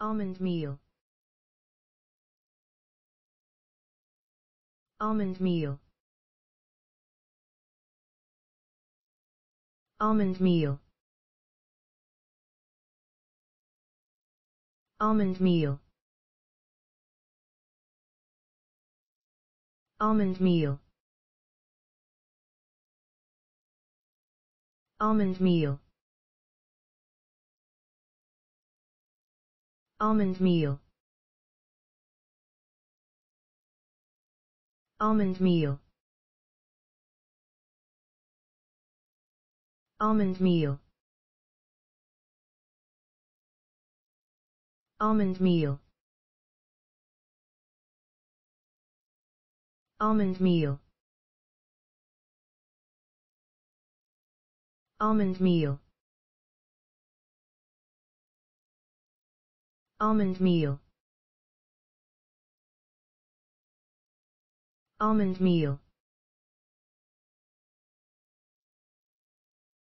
almond meal. Almond meal. Almond meal. Almond meal. Almond meal. Almond meal almond meal. Almond meal. Almond meal. Almond meal. Almond meal. Almond meal almond meal. Almond meal